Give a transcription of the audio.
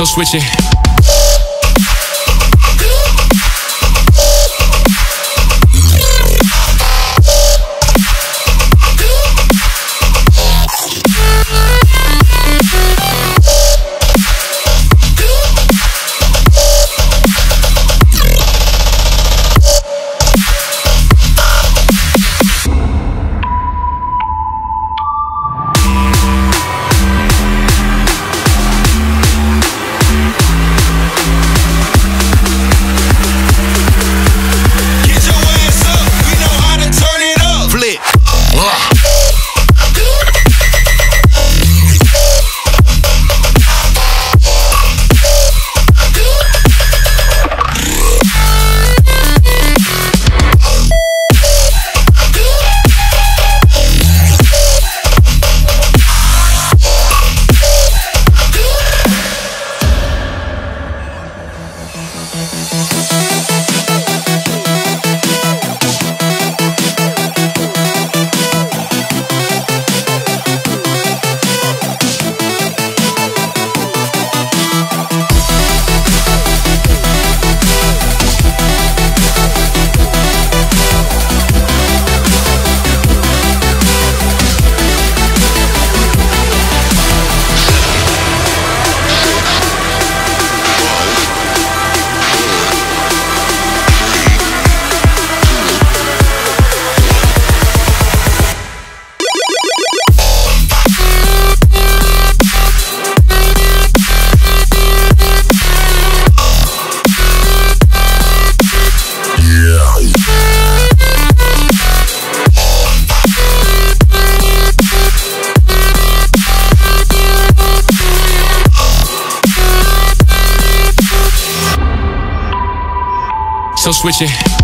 So switch it. So switch it.